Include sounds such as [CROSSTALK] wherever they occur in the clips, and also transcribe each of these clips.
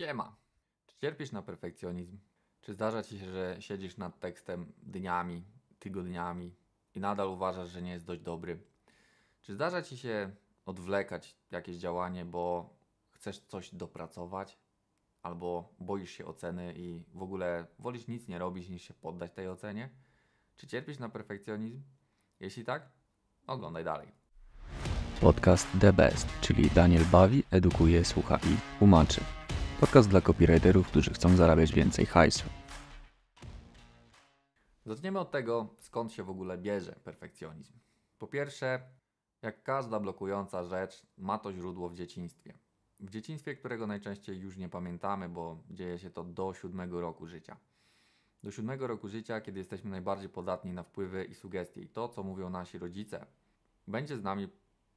Siema. Czy cierpisz na perfekcjonizm? Czy zdarza ci się, że siedzisz nad tekstem dniami, tygodniami i nadal uważasz, że nie jest dość dobry? Czy zdarza ci się odwlekać jakieś działanie, bo chcesz coś dopracować? Albo boisz się oceny i w ogóle wolisz nic nie robić niż się poddać tej ocenie? Czy cierpisz na perfekcjonizm? Jeśli tak, oglądaj dalej. Podcast The Best, czyli Daniel bawi, edukuje, słucha i tłumaczy. Podcast dla copywriterów, którzy chcą zarabiać więcej hajsu. Zaczniemy od tego, skąd się w ogóle bierze perfekcjonizm. Po pierwsze, jak każda blokująca rzecz, ma to źródło w dzieciństwie. W dzieciństwie, którego najczęściej już nie pamiętamy, bo dzieje się to do siódmego roku życia. Do siódmego roku życia, kiedy jesteśmy najbardziej podatni na wpływy i sugestie i to, co mówią nasi rodzice, będzie z nami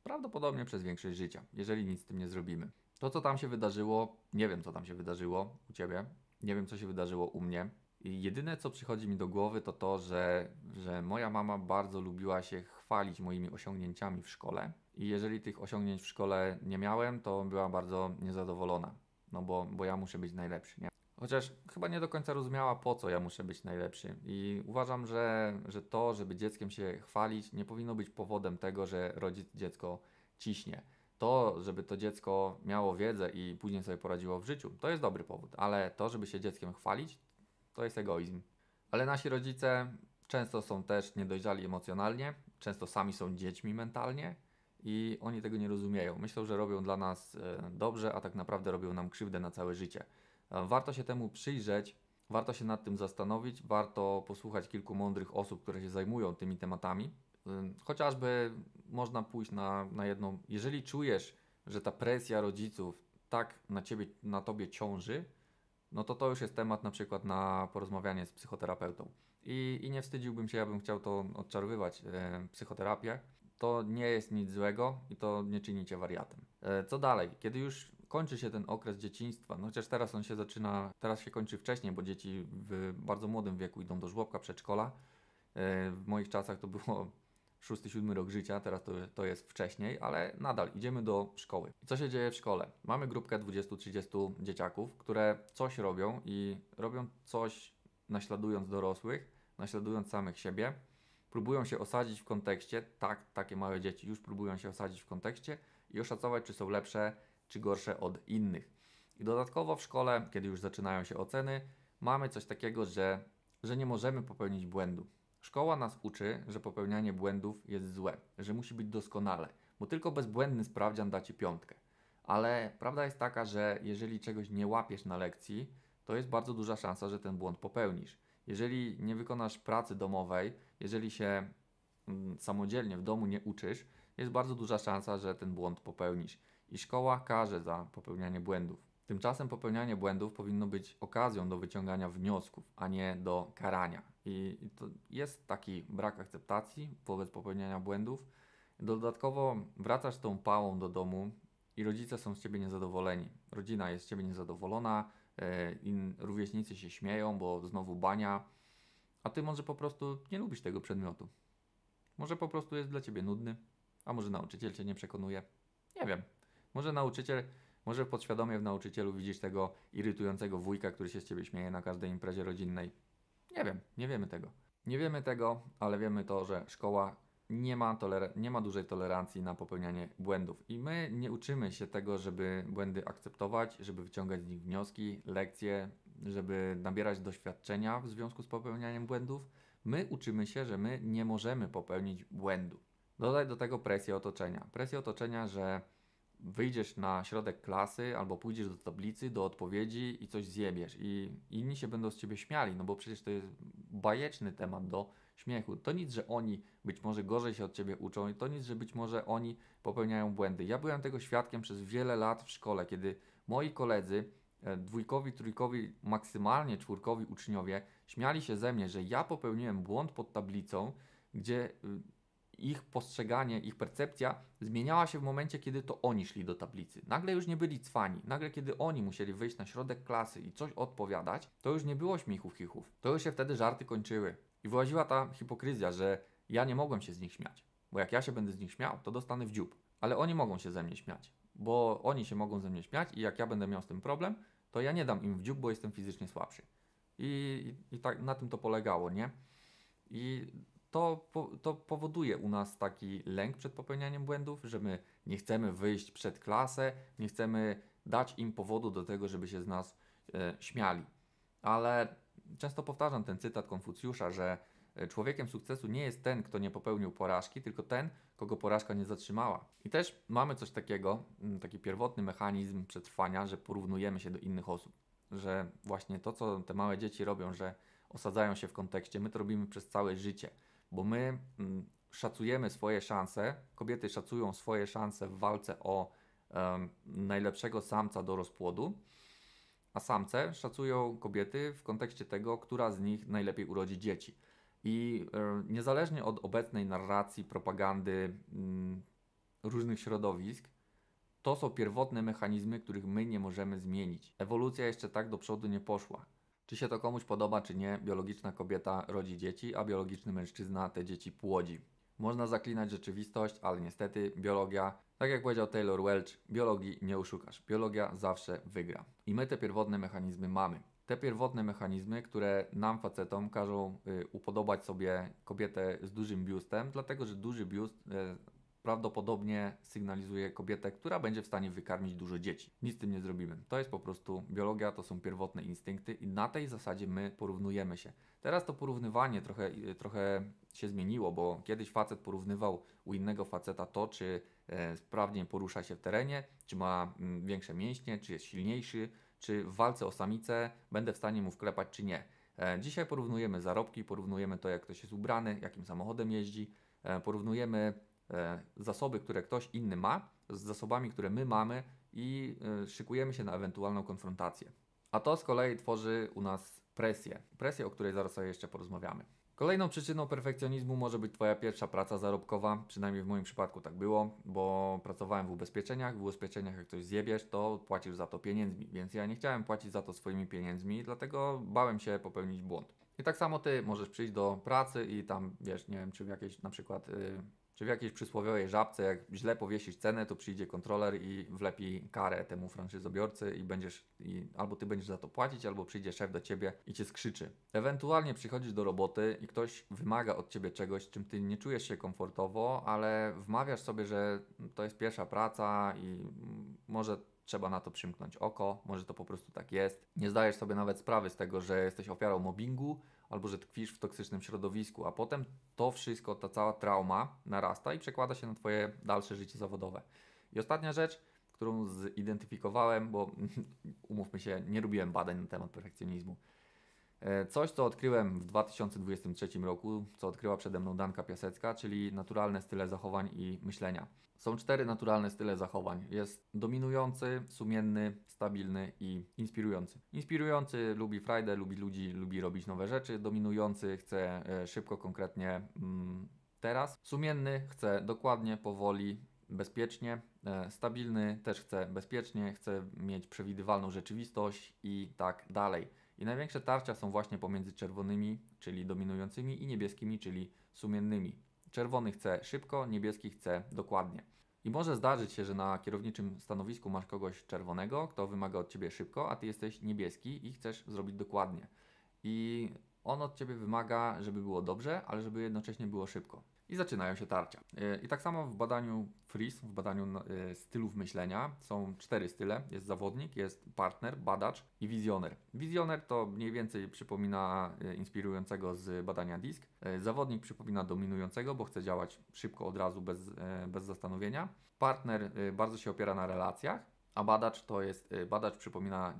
prawdopodobnie przez większość życia, jeżeli nic z tym nie zrobimy. To, co tam się wydarzyło, nie wiem, co tam się wydarzyło u ciebie, nie wiem, co się wydarzyło u mnie. I jedyne, co przychodzi mi do głowy, to to, że, że moja mama bardzo lubiła się chwalić moimi osiągnięciami w szkole. I jeżeli tych osiągnięć w szkole nie miałem, to była bardzo niezadowolona. No bo, bo ja muszę być najlepszy, nie? Chociaż chyba nie do końca rozumiała, po co ja muszę być najlepszy. I uważam, że, że to, żeby dzieckiem się chwalić, nie powinno być powodem tego, że rodzic dziecko ciśnie. To, żeby to dziecko miało wiedzę i później sobie poradziło w życiu, to jest dobry powód, ale to, żeby się dzieckiem chwalić, to jest egoizm. Ale nasi rodzice często są też niedojrzali emocjonalnie, często sami są dziećmi mentalnie i oni tego nie rozumieją. Myślą, że robią dla nas e, dobrze, a tak naprawdę robią nam krzywdę na całe życie. E, warto się temu przyjrzeć, warto się nad tym zastanowić, warto posłuchać kilku mądrych osób, które się zajmują tymi tematami. Chociażby można pójść na, na jedną, jeżeli czujesz, że ta presja rodziców tak na ciebie, na tobie ciąży, no to to już jest temat na przykład na porozmawianie z psychoterapeutą. I, i nie wstydziłbym się, ja bym chciał to odczarowywać, e, psychoterapię. To nie jest nic złego i to nie czyni cię wariatem. E, co dalej? Kiedy już kończy się ten okres dzieciństwa, no chociaż teraz on się zaczyna, teraz się kończy wcześniej, bo dzieci w bardzo młodym wieku idą do żłobka, przedszkola. E, w moich czasach to było 6-7 rok życia, teraz to, to jest wcześniej, ale nadal idziemy do szkoły. I co się dzieje w szkole? Mamy grupkę 20-30 dzieciaków, które coś robią i robią coś naśladując dorosłych, naśladując samych siebie. Próbują się osadzić w kontekście, tak, takie małe dzieci już próbują się osadzić w kontekście i oszacować, czy są lepsze, czy gorsze od innych. I dodatkowo w szkole, kiedy już zaczynają się oceny, mamy coś takiego, że, że nie możemy popełnić błędu. Szkoła nas uczy, że popełnianie błędów jest złe, że musi być doskonale, bo tylko bezbłędny sprawdzian da ci piątkę. Ale prawda jest taka, że jeżeli czegoś nie łapiesz na lekcji, to jest bardzo duża szansa, że ten błąd popełnisz. Jeżeli nie wykonasz pracy domowej, jeżeli się mm, samodzielnie w domu nie uczysz, jest bardzo duża szansa, że ten błąd popełnisz. I szkoła każe za popełnianie błędów. Tymczasem popełnianie błędów powinno być okazją do wyciągania wniosków, a nie do karania. I, to jest taki brak akceptacji wobec popełniania błędów. Dodatkowo wracasz tą pałą do domu i rodzice są z ciebie niezadowoleni. Rodzina jest z ciebie niezadowolona, e, rówieśnicy się śmieją, bo znowu bania, a ty może po prostu nie lubisz tego przedmiotu. Może po prostu jest dla ciebie nudny, a może nauczyciel cię nie przekonuje. Nie wiem. Może nauczyciel może podświadomie w nauczycielu widzisz tego irytującego wujka, który się z ciebie śmieje na każdej imprezie rodzinnej. Nie wiem, nie wiemy tego. Nie wiemy tego, ale wiemy to, że szkoła nie ma, nie ma dużej tolerancji na popełnianie błędów. I my nie uczymy się tego, żeby błędy akceptować, żeby wyciągać z nich wnioski, lekcje, żeby nabierać doświadczenia w związku z popełnianiem błędów. My uczymy się, że my nie możemy popełnić błędu. Dodaj do tego presję otoczenia. Presję otoczenia, że wyjdziesz na środek klasy albo pójdziesz do tablicy, do odpowiedzi i coś zjebiesz i inni się będą z ciebie śmiali, no bo przecież to jest bajeczny temat do śmiechu. To nic, że oni być może gorzej się od ciebie uczą i to nic, że być może oni popełniają błędy. Ja byłem tego świadkiem przez wiele lat w szkole, kiedy moi koledzy, e, dwójkowi, trójkowi, maksymalnie czwórkowi uczniowie śmiali się ze mnie, że ja popełniłem błąd pod tablicą, gdzie y, ich postrzeganie, ich percepcja zmieniała się w momencie, kiedy to oni szli do tablicy. Nagle już nie byli cwani. Nagle, kiedy oni musieli wyjść na środek klasy i coś odpowiadać, to już nie było śmichów, chichów. To już się wtedy żarty kończyły. I wyłaziła ta hipokryzja, że ja nie mogłem się z nich śmiać. Bo jak ja się będę z nich śmiał, to dostanę w dziób. Ale oni mogą się ze mnie śmiać. Bo oni się mogą ze mnie śmiać i jak ja będę miał z tym problem, to ja nie dam im w dziób, bo jestem fizycznie słabszy. I, i, i tak na tym to polegało, nie? I to, to powoduje u nas taki lęk przed popełnianiem błędów, że my nie chcemy wyjść przed klasę, nie chcemy dać im powodu do tego, żeby się z nas e, śmiali. Ale często powtarzam ten cytat Konfucjusza, że e, człowiekiem sukcesu nie jest ten, kto nie popełnił porażki, tylko ten, kogo porażka nie zatrzymała. I też mamy coś takiego, mm, taki pierwotny mechanizm przetrwania, że porównujemy się do innych osób. Że właśnie to, co te małe dzieci robią, że osadzają się w kontekście, my to robimy przez całe życie, bo my mm, szacujemy swoje szanse, kobiety szacują swoje szanse w walce o najlepszego samca do rozpłodu, a samce szacują kobiety w kontekście tego, która z nich najlepiej urodzi dzieci. I e, niezależnie od obecnej narracji, propagandy mm, różnych środowisk, to są pierwotne mechanizmy, których my nie możemy zmienić. Ewolucja jeszcze tak do przodu nie poszła. Czy się to komuś podoba, czy nie, biologiczna kobieta rodzi dzieci, a biologiczny mężczyzna te dzieci płodzi. Można zaklinać rzeczywistość, ale niestety biologia, tak jak powiedział Taylor Welch, biologii nie oszukasz. Biologia zawsze wygra. I my te pierwotne mechanizmy mamy. Te pierwotne mechanizmy, które nam facetom każą y, upodobać sobie kobietę z dużym biustem, dlatego że duży biust y, prawdopodobnie sygnalizuje kobietę, która będzie w stanie wykarmić dużo dzieci. Nic z tym nie zrobimy. To jest po prostu biologia, to są pierwotne instynkty i na tej zasadzie my porównujemy się. Teraz to porównywanie trochę, trochę się zmieniło, bo kiedyś facet porównywał u innego faceta to, czy e, sprawnie porusza się w terenie, czy ma mm, większe mięśnie, czy jest silniejszy, czy w walce o samicę będę w stanie mu wklepać, czy nie. E, dzisiaj porównujemy zarobki, porównujemy to, jak ktoś jest ubrany, jakim samochodem jeździ, e, porównujemy zasoby, które ktoś inny ma, z zasobami, które my mamy i e, szykujemy się na ewentualną konfrontację. A to z kolei tworzy u nas presję. Presję, o której zaraz sobie jeszcze porozmawiamy. Kolejną przyczyną perfekcjonizmu może być Twoja pierwsza praca zarobkowa, przynajmniej w moim przypadku tak było, bo pracowałem w ubezpieczeniach. W ubezpieczeniach, jak ktoś zjebiesz, to płacisz za to pieniędzmi, więc ja nie chciałem płacić za to swoimi pieniędzmi, dlatego bałem się popełnić błąd. I tak samo Ty możesz przyjść do pracy i tam, wiesz, nie wiem, czy w jakiejś na przykład. Yy, czy w jakiejś przysłowiowej żabce, jak źle powiesisz cenę, to przyjdzie kontroler i wlepi karę temu franczyzobiorcy i będziesz, i albo ty będziesz za to płacić, albo przyjdzie szef do ciebie i cię skrzyczy. Ewentualnie przychodzisz do roboty i ktoś wymaga od ciebie czegoś, czym ty nie czujesz się komfortowo, ale wmawiasz sobie, że to jest pierwsza praca i może trzeba na to przymknąć oko, może to po prostu tak jest. Nie zdajesz sobie nawet sprawy z tego, że jesteś ofiarą mobbingu, albo że tkwisz w toksycznym środowisku, a potem to wszystko, ta cała trauma narasta i przekłada się na Twoje dalsze życie zawodowe. I ostatnia rzecz, którą zidentyfikowałem, bo [LAUGHS] umówmy się, nie robiłem badań na temat perfekcjonizmu. E, coś, co odkryłem w 2023 roku, co odkryła przede mną Danka Piasecka, czyli naturalne style zachowań i myślenia. Są cztery naturalne style zachowań. Jest dominujący, sumienny, stabilny i inspirujący. Inspirujący lubi frajdę, lubi ludzi, lubi robić nowe rzeczy. Dominujący chce e, szybko, konkretnie mm, teraz. Sumienny chce dokładnie, powoli, bezpiecznie. E, stabilny też chce bezpiecznie, chce mieć przewidywalną rzeczywistość i tak dalej. I największe tarcia są właśnie pomiędzy czerwonymi, czyli dominującymi, i niebieskimi, czyli sumiennymi. Czerwony chce szybko, niebieski chce dokładnie. I może zdarzyć się, że na kierowniczym stanowisku masz kogoś czerwonego, kto wymaga od ciebie szybko, a ty jesteś niebieski i chcesz zrobić dokładnie. I on od ciebie wymaga, żeby było dobrze, ale żeby jednocześnie było szybko i zaczynają się tarcia. E, I tak samo w badaniu FRIS, w badaniu e, stylów myślenia są cztery style. Jest zawodnik, jest partner, badacz i wizjoner. Wizjoner to mniej więcej przypomina e, inspirującego z badania DISK. Zawodnik przypomina dominującego, bo chce działać szybko, od razu, bez, bez zastanowienia. Partner bardzo się opiera na relacjach, a badacz to jest, badacz przypomina,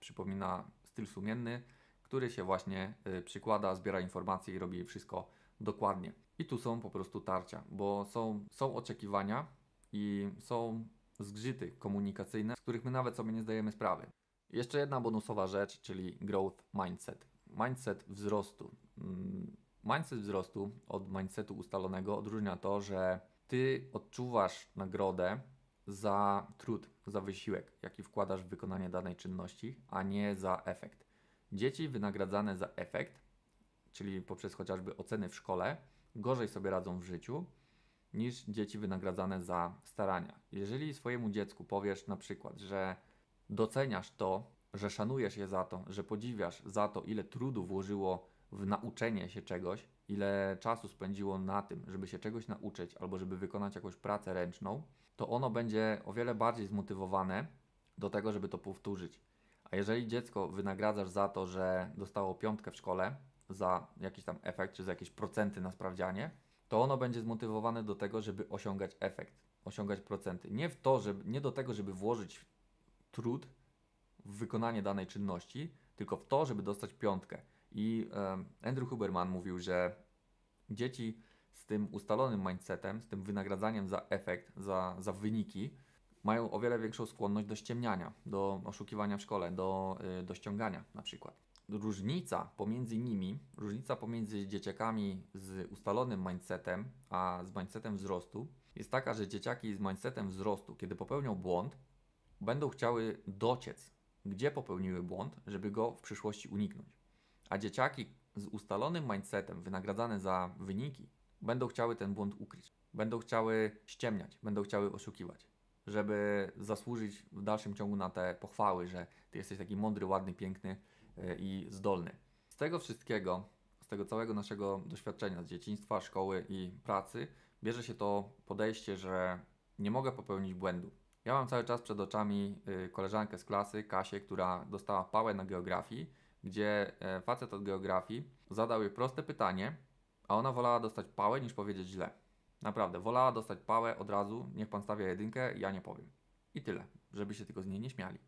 przypomina styl sumienny, który się właśnie przykłada, zbiera informacje i robi wszystko dokładnie. I tu są po prostu tarcia, bo są, są oczekiwania i są zgrzyty komunikacyjne, z których my nawet sobie nie zdajemy sprawy. Jeszcze jedna bonusowa rzecz, czyli growth mindset. Mindset wzrostu. Mm, mindset wzrostu od mindsetu ustalonego odróżnia to, że ty odczuwasz nagrodę za trud, za wysiłek, jaki wkładasz w wykonanie danej czynności, a nie za efekt. Dzieci wynagradzane za efekt, czyli poprzez chociażby oceny w szkole, gorzej sobie radzą w życiu niż dzieci wynagradzane za starania. Jeżeli swojemu dziecku powiesz na przykład, że doceniasz to, że szanujesz je za to, że podziwiasz za to, ile trudu włożyło w nauczenie się czegoś, ile czasu spędziło na tym, żeby się czegoś nauczyć albo żeby wykonać jakąś pracę ręczną, to ono będzie o wiele bardziej zmotywowane do tego, żeby to powtórzyć. A jeżeli dziecko wynagradzasz za to, że dostało piątkę w szkole, za jakiś tam efekt, czy za jakieś procenty na sprawdzianie, to ono będzie zmotywowane do tego, żeby osiągać efekt, osiągać procenty. Nie w to, żeby, nie do tego, żeby włożyć trud w wykonanie danej czynności, tylko w to, żeby dostać piątkę. I Andrew Huberman mówił, że dzieci z tym ustalonym mindsetem, z tym wynagradzaniem za efekt, za, za wyniki, mają o wiele większą skłonność do ściemniania, do oszukiwania w szkole, do, yy, do ściągania na przykład. Różnica pomiędzy nimi, różnica pomiędzy dzieciakami z ustalonym mindsetem, a z mindsetem wzrostu, jest taka, że dzieciaki z mindsetem wzrostu, kiedy popełnią błąd, będą chciały dociec, gdzie popełniły błąd, żeby go w przyszłości uniknąć. A dzieciaki z ustalonym mindsetem, wynagradzane za wyniki, będą chciały ten błąd ukryć. Będą chciały ściemniać, będą chciały oszukiwać, żeby zasłużyć w dalszym ciągu na te pochwały, że ty jesteś taki mądry, ładny, piękny i zdolny. Z tego wszystkiego, z tego całego naszego doświadczenia z dzieciństwa, szkoły i pracy, bierze się to podejście, że nie mogę popełnić błędu. Ja mam cały czas przed oczami yy, koleżankę z klasy, Kasię, która dostała pałę na geografii, gdzie yy, facet od geografii zadał jej proste pytanie, a ona wolała dostać pałę niż powiedzieć źle. Naprawdę, wolała dostać pałę od razu, niech pan stawia jedynkę, ja nie powiem. I tyle, żeby się tylko z niej nie śmiali.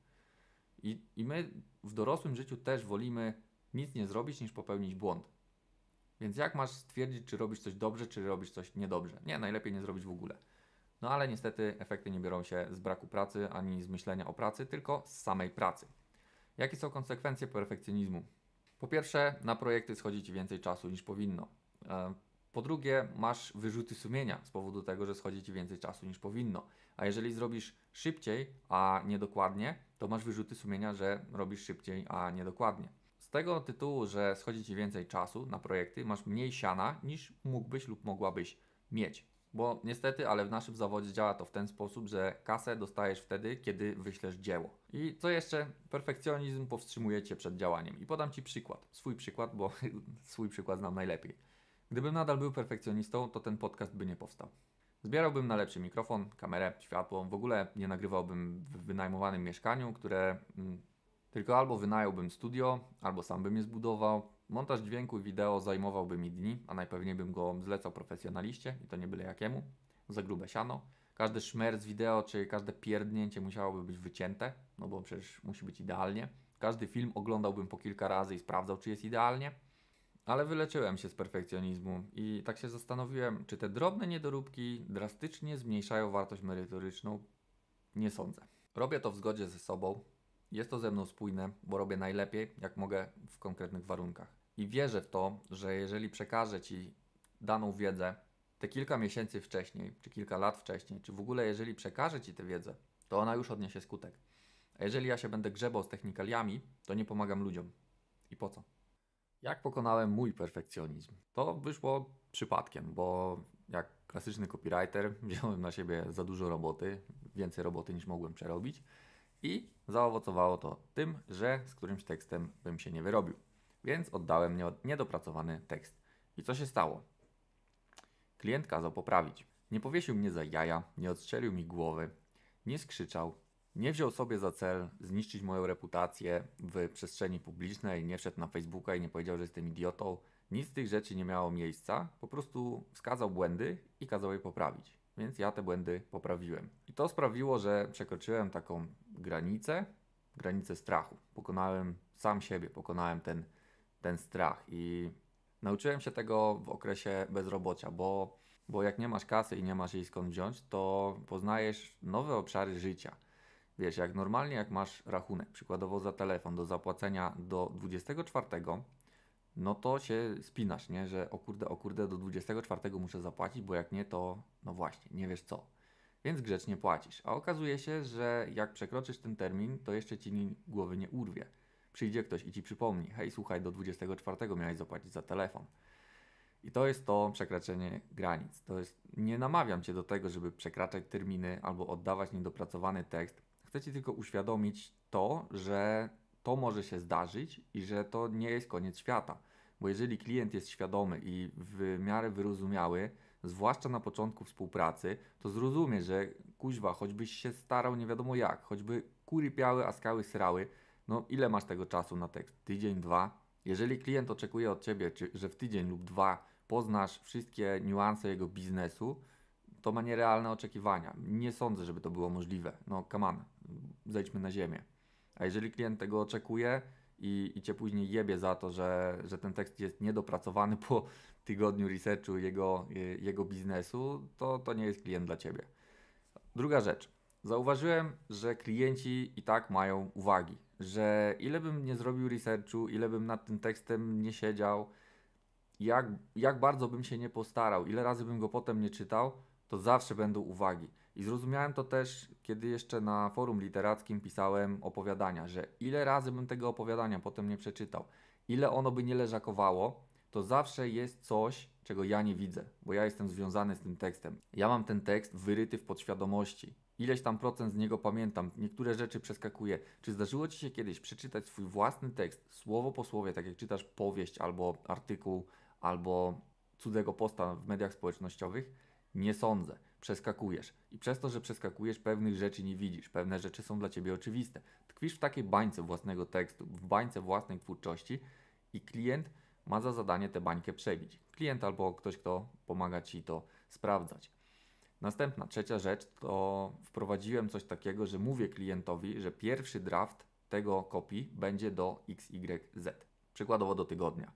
I, I my w dorosłym życiu też wolimy nic nie zrobić, niż popełnić błąd. Więc jak masz stwierdzić, czy robisz coś dobrze, czy robisz coś niedobrze? Nie, najlepiej nie zrobić w ogóle. No ale niestety efekty nie biorą się z braku pracy ani z myślenia o pracy, tylko z samej pracy. Jakie są konsekwencje perfekcjonizmu? Po pierwsze, na projekty schodzi Ci więcej czasu niż powinno. Po drugie, masz wyrzuty sumienia z powodu tego, że schodzi Ci więcej czasu niż powinno. A jeżeli zrobisz szybciej, a niedokładnie, to masz wyrzuty sumienia, że robisz szybciej, a niedokładnie. Z tego tytułu, że schodzi Ci więcej czasu na projekty, masz mniej siana niż mógłbyś lub mogłabyś mieć. Bo niestety, ale w naszym zawodzie działa to w ten sposób, że kasę dostajesz wtedy, kiedy wyślesz dzieło. I co jeszcze? Perfekcjonizm powstrzymuje Cię przed działaniem. I podam Ci przykład. Swój przykład, bo [LAUGHS] swój przykład znam najlepiej. Gdybym nadal był perfekcjonistą, to ten podcast by nie powstał. Zbierałbym na lepszy mikrofon, kamerę, światło, w ogóle nie nagrywałbym w wynajmowanym mieszkaniu, które mm, tylko albo wynająłbym studio, albo sam bym je zbudował. Montaż dźwięku i wideo zajmowałby mi dni, a najpewniej bym go zlecał profesjonaliście i to nie byle jakiemu, za grube siano. Każdy szmer z wideo czy każde pierdnięcie musiałoby być wycięte, no bo przecież musi być idealnie. Każdy film oglądałbym po kilka razy i sprawdzał, czy jest idealnie. Ale wyleczyłem się z perfekcjonizmu i tak się zastanowiłem, czy te drobne niedoróbki drastycznie zmniejszają wartość merytoryczną? Nie sądzę. Robię to w zgodzie ze sobą. Jest to ze mną spójne, bo robię najlepiej, jak mogę w konkretnych warunkach. I wierzę w to, że jeżeli przekażę Ci daną wiedzę te kilka miesięcy wcześniej, czy kilka lat wcześniej, czy w ogóle jeżeli przekażę Ci tę wiedzę, to ona już odniesie skutek. A jeżeli ja się będę grzebał z technikaliami, to nie pomagam ludziom. I po co? Jak pokonałem mój perfekcjonizm? To wyszło przypadkiem, bo jak klasyczny copywriter [LAUGHS] wziąłem na siebie za dużo roboty, więcej roboty niż mogłem przerobić i zaowocowało to tym, że z którymś tekstem bym się nie wyrobił. Więc oddałem niedopracowany tekst. I co się stało? Klient kazał poprawić. Nie powiesił mnie za jaja, nie odstrzelił mi głowy, nie skrzyczał, nie wziął sobie za cel zniszczyć moją reputację w przestrzeni publicznej, nie wszedł na Facebooka i nie powiedział, że jestem idiotą. Nic z tych rzeczy nie miało miejsca, po prostu wskazał błędy i kazał je poprawić. Więc ja te błędy poprawiłem. I to sprawiło, że przekroczyłem taką granicę, granicę strachu. Pokonałem sam siebie, pokonałem ten, ten strach i nauczyłem się tego w okresie bezrobocia, bo, bo jak nie masz kasy i nie masz jej skąd wziąć, to poznajesz nowe obszary życia Wiesz, jak normalnie jak masz rachunek, przykładowo za telefon do zapłacenia do 24, no to się spinasz, nie? Że o kurde, o kurde, do 24 muszę zapłacić, bo jak nie, to no właśnie, nie wiesz co. Więc grzecznie płacisz. A okazuje się, że jak przekroczysz ten termin, to jeszcze ci głowy nie urwie. Przyjdzie ktoś i ci przypomni, hej, słuchaj, do 24 miałeś zapłacić za telefon. I to jest to przekraczanie granic. To jest, nie namawiam cię do tego, żeby przekraczać terminy albo oddawać niedopracowany tekst, Chcę Ci tylko uświadomić to, że to może się zdarzyć i że to nie jest koniec świata. Bo jeżeli klient jest świadomy i w miarę wyrozumiały, zwłaszcza na początku współpracy, to zrozumie, że kuźwa, choćbyś się starał nie wiadomo jak, choćby kury piały, a skały srały, no ile masz tego czasu na tekst? Tydzień, dwa? Jeżeli klient oczekuje od Ciebie, że w tydzień lub dwa poznasz wszystkie niuanse jego biznesu, to ma nierealne oczekiwania. Nie sądzę, żeby to było możliwe. No come on, zejdźmy na ziemię. A jeżeli klient tego oczekuje i, i Cię później jebie za to, że, że ten tekst jest niedopracowany po tygodniu researchu jego, jego biznesu, to to nie jest klient dla Ciebie. Druga rzecz. Zauważyłem, że klienci i tak mają uwagi, że ile bym nie zrobił researchu, ile bym nad tym tekstem nie siedział, jak, jak bardzo bym się nie postarał, ile razy bym go potem nie czytał, to zawsze będą uwagi. I zrozumiałem to też, kiedy jeszcze na forum literackim pisałem opowiadania, że ile razy bym tego opowiadania potem nie przeczytał, ile ono by nie leżakowało, to zawsze jest coś, czego ja nie widzę, bo ja jestem związany z tym tekstem. Ja mam ten tekst wyryty w podświadomości. Ileś tam procent z niego pamiętam, niektóre rzeczy przeskakuję. Czy zdarzyło Ci się kiedyś przeczytać swój własny tekst, słowo po słowie, tak jak czytasz powieść albo artykuł, albo cudzego posta w mediach społecznościowych? Nie sądzę. Przeskakujesz. I przez to, że przeskakujesz, pewnych rzeczy nie widzisz. Pewne rzeczy są dla Ciebie oczywiste. Tkwisz w takiej bańce własnego tekstu, w bańce własnej twórczości i klient ma za zadanie tę bańkę przebić. Klient albo ktoś, kto pomaga Ci to sprawdzać. Następna, trzecia rzecz, to wprowadziłem coś takiego, że mówię klientowi, że pierwszy draft tego kopii będzie do XYZ, przykładowo do tygodnia.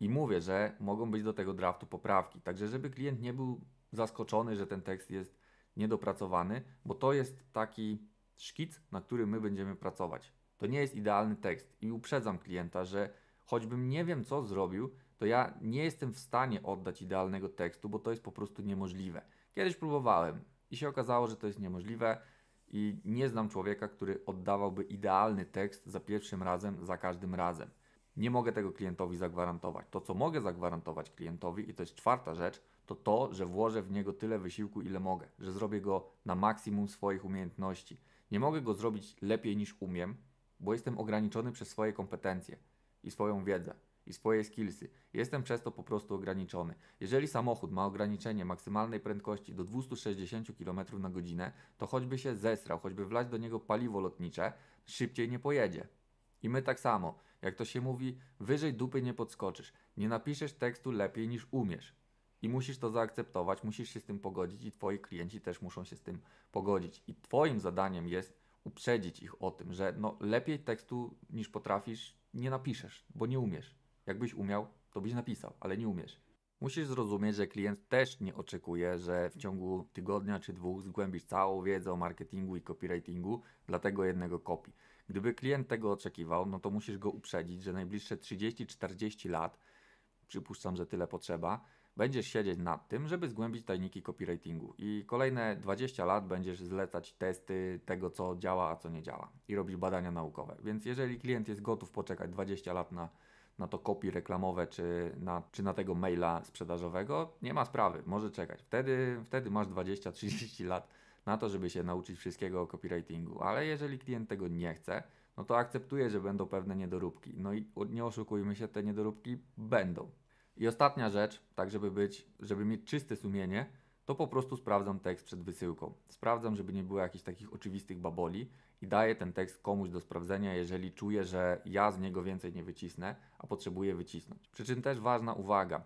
I mówię, że mogą być do tego draftu poprawki. Także, żeby klient nie był zaskoczony, że ten tekst jest niedopracowany, bo to jest taki szkic, na którym my będziemy pracować. To nie jest idealny tekst i uprzedzam klienta, że choćbym nie wiem co zrobił, to ja nie jestem w stanie oddać idealnego tekstu, bo to jest po prostu niemożliwe. Kiedyś próbowałem i się okazało, że to jest niemożliwe i nie znam człowieka, który oddawałby idealny tekst za pierwszym razem, za każdym razem. Nie mogę tego klientowi zagwarantować. To, co mogę zagwarantować klientowi, i to jest czwarta rzecz, to to, że włożę w niego tyle wysiłku, ile mogę, że zrobię go na maksimum swoich umiejętności. Nie mogę go zrobić lepiej niż umiem, bo jestem ograniczony przez swoje kompetencje i swoją wiedzę i swoje skillsy. Jestem przez to po prostu ograniczony. Jeżeli samochód ma ograniczenie maksymalnej prędkości do 260 km na godzinę, to choćby się zesrał, choćby wlać do niego paliwo lotnicze, szybciej nie pojedzie. I my tak samo. Jak to się mówi, wyżej dupy nie podskoczysz. Nie napiszesz tekstu lepiej niż umiesz. I musisz to zaakceptować, musisz się z tym pogodzić i twoi klienci też muszą się z tym pogodzić. I twoim zadaniem jest uprzedzić ich o tym, że no lepiej tekstu niż potrafisz nie napiszesz, bo nie umiesz. Jakbyś umiał, to byś napisał, ale nie umiesz. Musisz zrozumieć, że klient też nie oczekuje, że w ciągu tygodnia czy dwóch zgłębisz całą wiedzę o marketingu i copywritingu dla tego jednego kopii. Gdyby klient tego oczekiwał, no to musisz go uprzedzić, że najbliższe 30-40 lat, przypuszczam, że tyle potrzeba, będziesz siedzieć nad tym, żeby zgłębić tajniki copywritingu i kolejne 20 lat będziesz zlecać testy tego, co działa, a co nie działa i robić badania naukowe. Więc jeżeli klient jest gotów poczekać 20 lat na, na to kopii reklamowe czy na, czy na tego maila sprzedażowego, nie ma sprawy, może czekać. Wtedy, wtedy masz 20-30 lat na to, żeby się nauczyć wszystkiego o copywritingu, ale jeżeli klient tego nie chce, no to akceptuje, że będą pewne niedoróbki. No i nie oszukujmy się, te niedoróbki będą. I ostatnia rzecz, tak żeby być, żeby mieć czyste sumienie, to po prostu sprawdzam tekst przed wysyłką. Sprawdzam, żeby nie było jakichś takich oczywistych baboli i daję ten tekst komuś do sprawdzenia, jeżeli czuję, że ja z niego więcej nie wycisnę, a potrzebuję wycisnąć. Przy czym też ważna uwaga.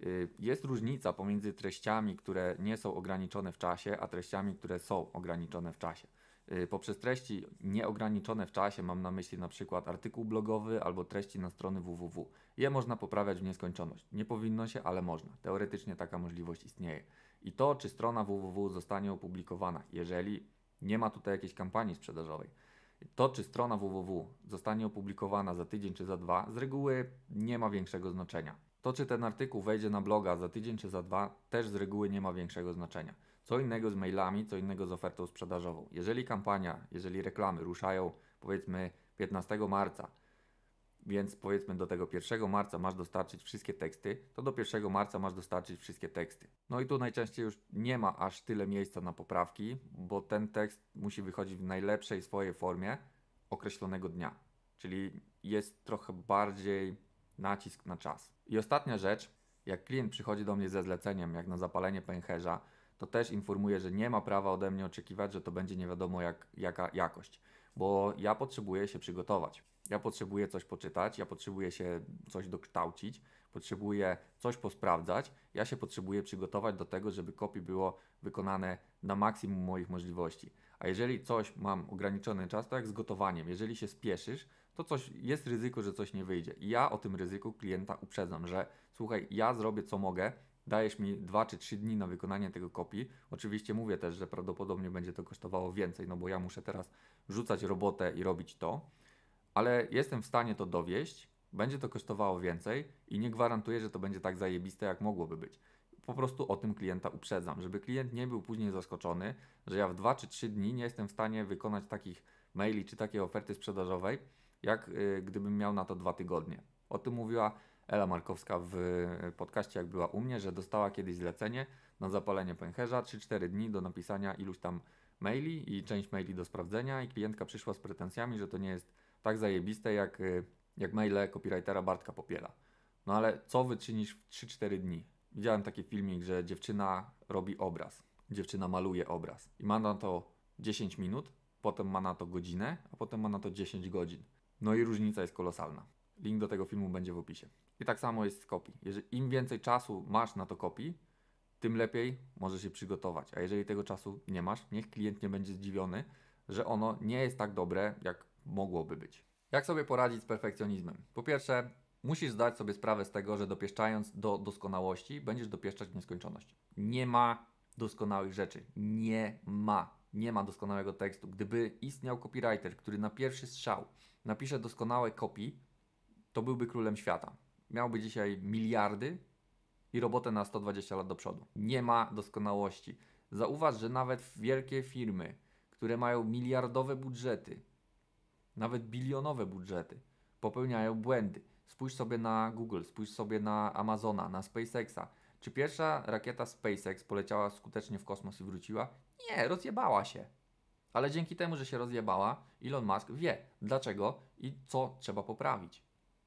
Y, jest różnica pomiędzy treściami, które nie są ograniczone w czasie, a treściami, które są ograniczone w czasie. Y, poprzez treści nieograniczone w czasie mam na myśli na przykład artykuł blogowy albo treści na strony www. Je można poprawiać w nieskończoność. Nie powinno się, ale można. Teoretycznie taka możliwość istnieje. I to, czy strona www zostanie opublikowana, jeżeli nie ma tutaj jakiejś kampanii sprzedażowej, to, czy strona www zostanie opublikowana za tydzień czy za dwa, z reguły nie ma większego znaczenia. To, czy ten artykuł wejdzie na bloga za tydzień czy za dwa, też z reguły nie ma większego znaczenia. Co innego z mailami, co innego z ofertą sprzedażową. Jeżeli kampania, jeżeli reklamy ruszają powiedzmy 15 marca, więc powiedzmy do tego 1 marca masz dostarczyć wszystkie teksty, to do 1 marca masz dostarczyć wszystkie teksty. No i tu najczęściej już nie ma aż tyle miejsca na poprawki, bo ten tekst musi wychodzić w najlepszej swojej formie określonego dnia. czyli jest trochę bardziej nacisk na czas. I ostatnia rzecz, jak klient przychodzi do mnie ze zleceniem, jak na zapalenie pęcherza, to też informuję, że nie ma prawa ode mnie oczekiwać, że to będzie nie wiadomo jak, jaka jakość, bo ja potrzebuję się przygotować. Ja potrzebuję coś poczytać, ja potrzebuję się coś dokształcić, potrzebuję coś posprawdzać. Ja się potrzebuję przygotować do tego, żeby kopii było wykonane na maksimum moich możliwości. A jeżeli coś mam ograniczony czas, to jak z gotowaniem, jeżeli się spieszysz, to coś jest ryzyko, że coś nie wyjdzie. I ja o tym ryzyku klienta uprzedzam, że słuchaj, ja zrobię co mogę, dajesz mi 2 czy 3 dni na wykonanie tego kopii. Oczywiście mówię też, że prawdopodobnie będzie to kosztowało więcej, no bo ja muszę teraz rzucać robotę i robić to, ale jestem w stanie to dowieść, będzie to kosztowało więcej i nie gwarantuję, że to będzie tak zajebiste, jak mogłoby być. Po prostu o tym klienta uprzedzam, żeby klient nie był później zaskoczony, że ja w 2 czy 3 dni nie jestem w stanie wykonać takich maili czy takiej oferty sprzedażowej, jak y, gdybym miał na to dwa tygodnie. O tym mówiła Ela Markowska w podcaście, jak była u mnie, że dostała kiedyś zlecenie na zapalenie pęcherza, 3-4 dni do napisania iluś tam maili i część maili do sprawdzenia i klientka przyszła z pretensjami, że to nie jest tak zajebiste jak, y, jak maile copywritera Bartka Popiela. No ale co wyczynisz w 3-4 dni? Widziałem taki filmik, że dziewczyna robi obraz, dziewczyna maluje obraz i ma na to 10 minut, potem ma na to godzinę, a potem ma na to 10 godzin. No i różnica jest kolosalna. Link do tego filmu będzie w opisie. I tak samo jest z kopii. Jeżeli im więcej czasu masz na to kopii, tym lepiej możesz się przygotować. A jeżeli tego czasu nie masz, niech klient nie będzie zdziwiony, że ono nie jest tak dobre, jak mogłoby być. Jak sobie poradzić z perfekcjonizmem? Po pierwsze, musisz zdać sobie sprawę z tego, że dopieszczając do doskonałości, będziesz dopieszczać w nieskończoność. Nie ma doskonałych rzeczy. Nie ma. Nie ma doskonałego tekstu. Gdyby istniał copywriter, który na pierwszy strzał napisze doskonałe kopii, to byłby królem świata. Miałby dzisiaj miliardy i robotę na 120 lat do przodu. Nie ma doskonałości. Zauważ, że nawet wielkie firmy, które mają miliardowe budżety, nawet bilionowe budżety, popełniają błędy. Spójrz sobie na Google, spójrz sobie na Amazona, na SpaceXa. Czy pierwsza rakieta SpaceX poleciała skutecznie w kosmos i wróciła? Nie, rozjebała się. Ale dzięki temu, że się rozjebała, Elon Musk wie dlaczego i co trzeba poprawić.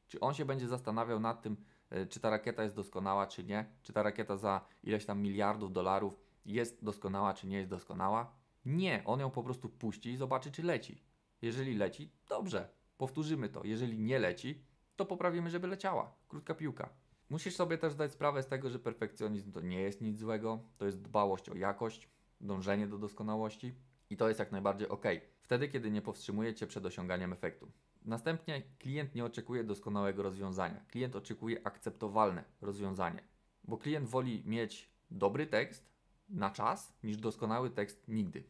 Czy on się będzie zastanawiał nad tym, e, czy ta rakieta jest doskonała, czy nie? Czy ta rakieta za ileś tam miliardów dolarów jest doskonała, czy nie jest doskonała? Nie, on ją po prostu puści i zobaczy, czy leci. Jeżeli leci, dobrze, powtórzymy to. Jeżeli nie leci, to poprawimy, żeby leciała. Krótka piłka. Musisz sobie też zdać sprawę z tego, że perfekcjonizm to nie jest nic złego, to jest dbałość o jakość, dążenie do doskonałości i to jest jak najbardziej ok. Wtedy, kiedy nie powstrzymuje Cię przed osiąganiem efektu. Następnie klient nie oczekuje doskonałego rozwiązania. Klient oczekuje akceptowalne rozwiązanie, bo klient woli mieć dobry tekst na czas niż doskonały tekst nigdy.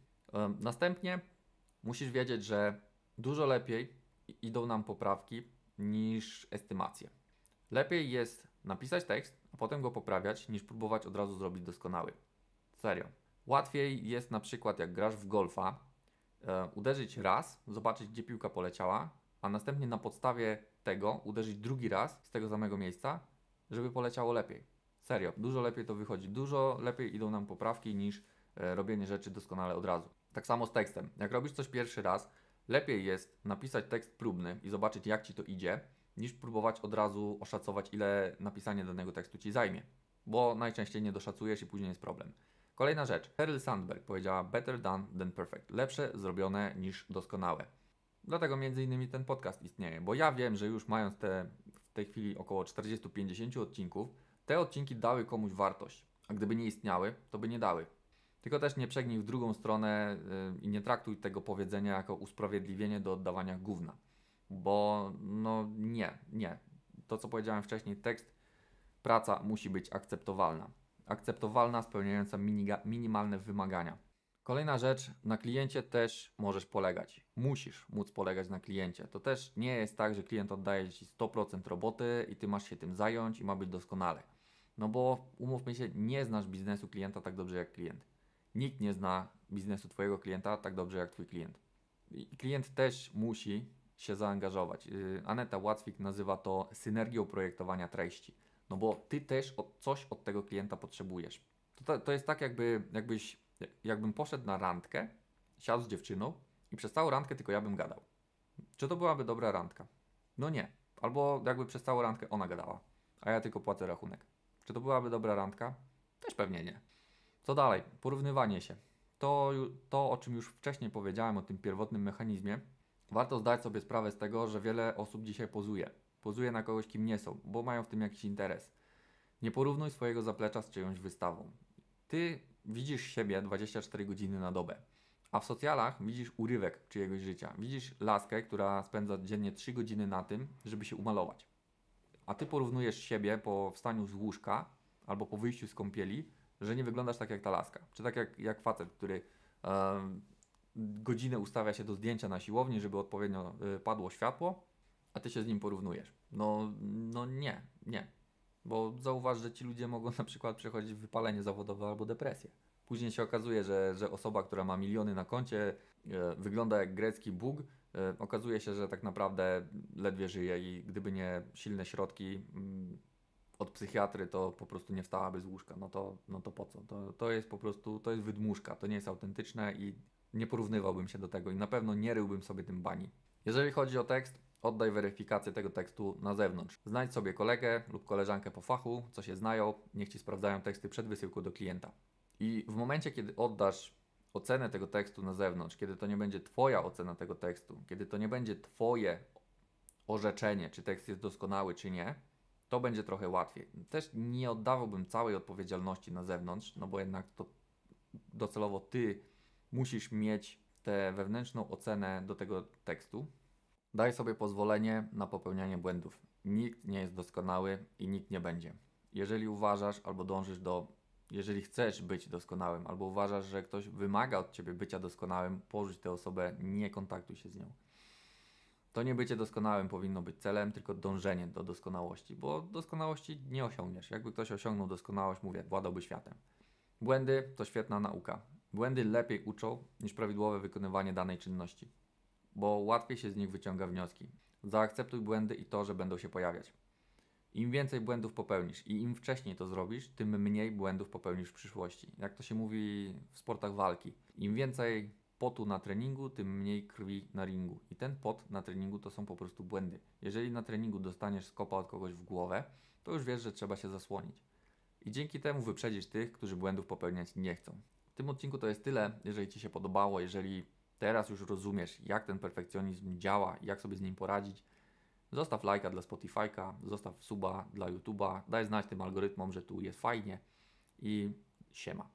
Następnie musisz wiedzieć, że dużo lepiej idą nam poprawki niż estymacje. Lepiej jest napisać tekst, a potem go poprawiać, niż próbować od razu zrobić doskonały. Serio. Łatwiej jest na przykład, jak grasz w golfa, e, uderzyć raz, zobaczyć, gdzie piłka poleciała, a następnie na podstawie tego uderzyć drugi raz z tego samego miejsca, żeby poleciało lepiej. Serio, dużo lepiej to wychodzi. Dużo lepiej idą nam poprawki niż e, robienie rzeczy doskonale od razu. Tak samo z tekstem. Jak robisz coś pierwszy raz, lepiej jest napisać tekst próbny i zobaczyć, jak ci to idzie, niż próbować od razu oszacować, ile napisanie danego tekstu ci zajmie, bo najczęściej nie doszacujesz i później jest problem. Kolejna rzecz. Sheryl Sandberg powiedziała better done than perfect. Lepsze zrobione niż doskonałe. Dlatego między innymi ten podcast istnieje, bo ja wiem, że już mając te w tej chwili około 40-50 odcinków, te odcinki dały komuś wartość, a gdyby nie istniały, to by nie dały. Tylko też nie przegnij w drugą stronę yy, i nie traktuj tego powiedzenia jako usprawiedliwienie do oddawania gówna. Bo no nie, nie. To co powiedziałem wcześniej, tekst, praca musi być akceptowalna. Akceptowalna, spełniająca minimalne wymagania. Kolejna rzecz, na kliencie też możesz polegać. Musisz móc polegać na kliencie. To też nie jest tak, że klient oddaje Ci 100% roboty i Ty masz się tym zająć i ma być doskonale. No bo umówmy się, nie znasz biznesu klienta tak dobrze jak klient. Nikt nie zna biznesu Twojego klienta tak dobrze jak Twój klient. I klient też musi się zaangażować. Y, Aneta Łatwik nazywa to synergią projektowania treści. No bo Ty też coś od tego klienta potrzebujesz. To, to jest tak, jakby, jakbyś jakbym poszedł na randkę, siadł z dziewczyną i przez całą randkę tylko ja bym gadał. Czy to byłaby dobra randka? No nie. Albo jakby przez całą randkę ona gadała, a ja tylko płacę rachunek. Czy to byłaby dobra randka? Też pewnie nie. Co dalej? Porównywanie się. To, to, o czym już wcześniej powiedziałem, o tym pierwotnym mechanizmie, warto zdać sobie sprawę z tego, że wiele osób dzisiaj pozuje. Pozuje na kogoś, kim nie są, bo mają w tym jakiś interes. Nie porównuj swojego zaplecza z czyjąś wystawą. Ty widzisz siebie 24 godziny na dobę, a w socjalach widzisz urywek czyjegoś życia. Widzisz laskę, która spędza dziennie 3 godziny na tym, żeby się umalować. A ty porównujesz siebie po wstaniu z łóżka albo po wyjściu z kąpieli, że nie wyglądasz tak jak ta laska. Czy tak jak, jak facet, który um, godzinę ustawia się do zdjęcia na siłowni, żeby odpowiednio y, padło światło, a ty się z nim porównujesz. No, no nie, nie. Bo zauważ, że ci ludzie mogą [LAUGHS] na przykład przechodzić wypalenie zawodowe albo depresję. Później się okazuje, że, że osoba, która ma miliony na koncie, e, wygląda jak grecki bóg, e, okazuje się, że tak naprawdę ledwie żyje i gdyby nie silne środki mm, od psychiatry, to po prostu nie wstałaby z łóżka. No to, no to po co? To, to jest po prostu, to jest wydmuszka, to nie jest autentyczne i nie porównywałbym się do tego i na pewno nie ryłbym sobie tym bani. Jeżeli chodzi o tekst, oddaj weryfikację tego tekstu na zewnątrz. Znajdź sobie kolegę lub koleżankę po fachu, co się znają, niech ci sprawdzają teksty przed wysyłką do klienta. I w momencie, kiedy oddasz ocenę tego tekstu na zewnątrz, kiedy to nie będzie Twoja ocena tego tekstu, kiedy to nie będzie Twoje orzeczenie, czy tekst jest doskonały, czy nie, to będzie trochę łatwiej. Też nie oddawałbym całej odpowiedzialności na zewnątrz, no bo jednak to docelowo Ty musisz mieć tę wewnętrzną ocenę do tego tekstu. Daj sobie pozwolenie na popełnianie błędów. Nikt nie jest doskonały i nikt nie będzie. Jeżeli uważasz albo dążysz do, jeżeli chcesz być doskonałym, albo uważasz, że ktoś wymaga od ciebie bycia doskonałym, porzuć tę osobę, nie kontaktuj się z nią. To nie bycie doskonałym powinno być celem, tylko dążenie do doskonałości, bo doskonałości nie osiągniesz. Jakby ktoś osiągnął doskonałość, mówię, władałby światem. Błędy to świetna nauka. Błędy lepiej uczą niż prawidłowe wykonywanie danej czynności, bo łatwiej się z nich wyciąga wnioski. Zaakceptuj błędy i to, że będą się pojawiać. Im więcej błędów popełnisz i im wcześniej to zrobisz, tym mniej błędów popełnisz w przyszłości. Jak to się mówi w sportach walki. Im więcej potu na treningu, tym mniej krwi na ringu. I ten pot na treningu to są po prostu błędy. Jeżeli na treningu dostaniesz skopa od kogoś w głowę, to już wiesz, że trzeba się zasłonić. I dzięki temu wyprzedzisz tych, którzy błędów popełniać nie chcą. W tym odcinku to jest tyle. Jeżeli Ci się podobało, jeżeli teraz już rozumiesz, jak ten perfekcjonizm działa, jak sobie z nim poradzić, zostaw lajka dla Spotify'ka, zostaw suba dla YouTube'a, daj znać tym algorytmom, że tu jest fajnie i siema.